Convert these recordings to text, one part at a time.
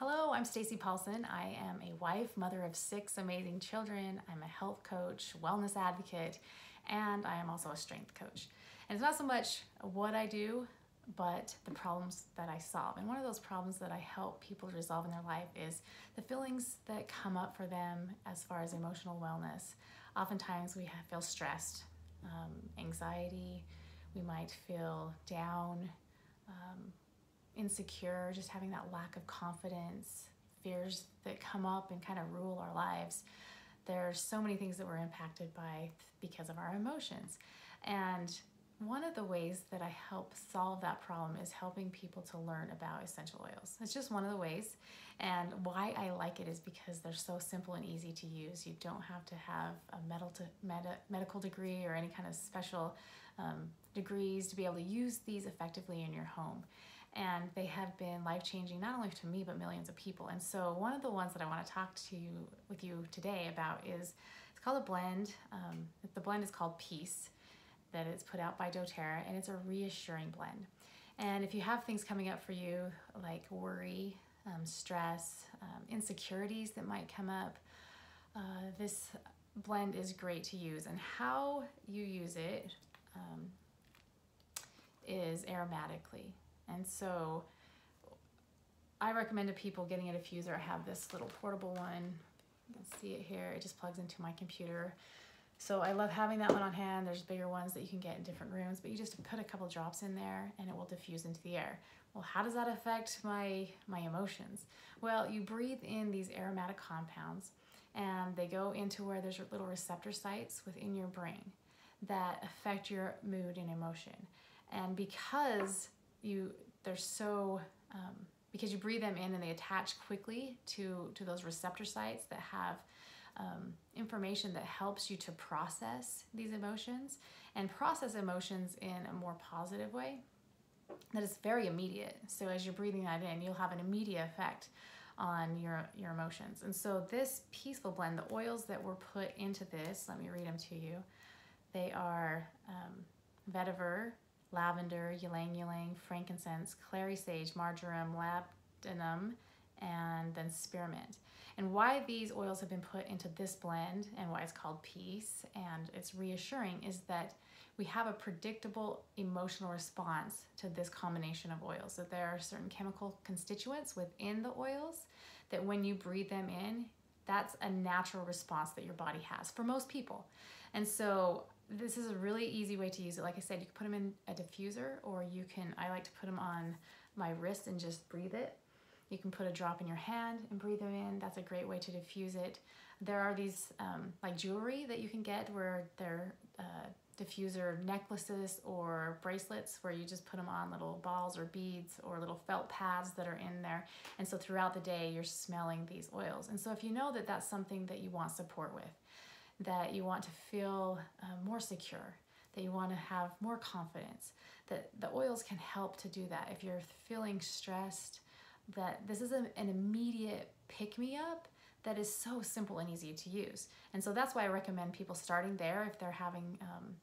Hello, I'm Stacy Paulsen. I am a wife, mother of six amazing children. I'm a health coach, wellness advocate, and I am also a strength coach. And it's not so much what I do, but the problems that I solve. And one of those problems that I help people resolve in their life is the feelings that come up for them as far as emotional wellness. Oftentimes we feel stressed, um, anxiety, we might feel down, um, insecure, just having that lack of confidence, fears that come up and kind of rule our lives. There's so many things that we're impacted by because of our emotions. And one of the ways that I help solve that problem is helping people to learn about essential oils. It's just one of the ways. And why I like it is because they're so simple and easy to use. You don't have to have a medical, med medical degree or any kind of special um, degrees to be able to use these effectively in your home and they have been life changing not only to me but millions of people. And so one of the ones that I want to talk to you with you today about is it's called a blend. Um, the blend is called Peace, that is put out by DoTerra, and it's a reassuring blend. And if you have things coming up for you like worry, um, stress, um, insecurities that might come up, uh, this blend is great to use. And how you use it um, is aromatically. And so I recommend to people getting a diffuser. I have this little portable one. You can see it here. It just plugs into my computer. So I love having that one on hand. There's bigger ones that you can get in different rooms, but you just put a couple drops in there and it will diffuse into the air. Well, how does that affect my, my emotions? Well, you breathe in these aromatic compounds and they go into where there's little receptor sites within your brain that affect your mood and emotion. And because you they're so um, because you breathe them in and they attach quickly to to those receptor sites that have um, information that helps you to process these emotions and process emotions in a more positive way that is very immediate. So as you're breathing that in you'll have an immediate effect on your your emotions. And so this peaceful blend the oils that were put into this let me read them to you. They are um, vetiver lavender, ylang ylang, frankincense, clary sage, marjoram, labdanum, and then spearmint. And why these oils have been put into this blend and why it's called peace and it's reassuring is that we have a predictable emotional response to this combination of oils. That there are certain chemical constituents within the oils that when you breathe them in, that's a natural response that your body has for most people. And so this is a really easy way to use it. Like I said, you can put them in a diffuser or you can, I like to put them on my wrist and just breathe it. You can put a drop in your hand and breathe them in. That's a great way to diffuse it. There are these um, like jewelry that you can get where they're uh, diffuser necklaces or bracelets where you just put them on little balls or beads or little felt pads that are in there. And so throughout the day, you're smelling these oils. And so if you know that that's something that you want support with, that you want to feel uh, more secure, that you want to have more confidence, that the oils can help to do that. If you're feeling stressed, that this is a, an immediate pick me up that is so simple and easy to use. And so that's why I recommend people starting there if they're having um,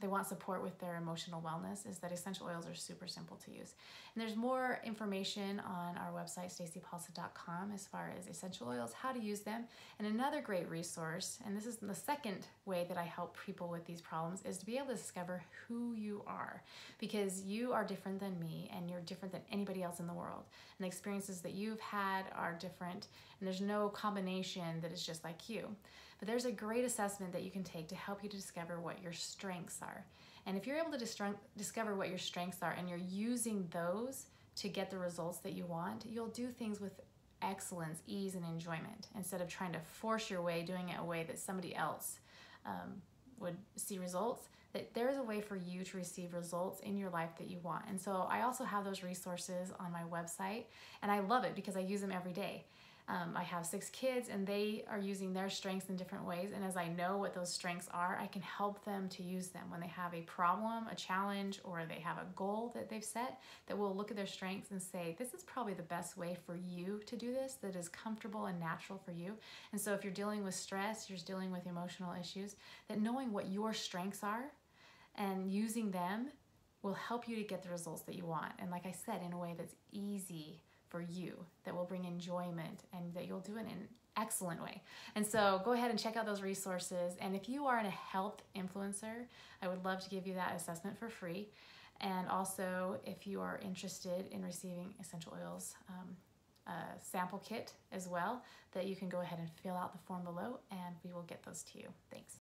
they want support with their emotional wellness is that essential oils are super simple to use. And there's more information on our website, stacypaulsen.com, as far as essential oils, how to use them. And another great resource, and this is the second way that I help people with these problems, is to be able to discover who you are. Because you are different than me, and you're different than anybody else in the world. And the experiences that you've had are different, and there's no combination that is just like you. But there's a great assessment that you can take to help you to discover what your strengths are. And if you're able to discover what your strengths are and you're using those to get the results that you want, you'll do things with excellence, ease, and enjoyment instead of trying to force your way, doing it a way that somebody else um, would see results. That there is a way for you to receive results in your life that you want. And so I also have those resources on my website, and I love it because I use them every day. Um, I have six kids and they are using their strengths in different ways. And as I know what those strengths are, I can help them to use them when they have a problem, a challenge, or they have a goal that they've set. That we'll look at their strengths and say, this is probably the best way for you to do this that is comfortable and natural for you. And so if you're dealing with stress, you're dealing with emotional issues, that knowing what your strengths are and using them will help you to get the results that you want. And like I said, in a way that's easy for you that will bring enjoyment and that you'll do it in an excellent way. And so go ahead and check out those resources. And if you are a health influencer, I would love to give you that assessment for free. And also, if you are interested in receiving essential oils, um, a sample kit as well, that you can go ahead and fill out the form below and we will get those to you. Thanks.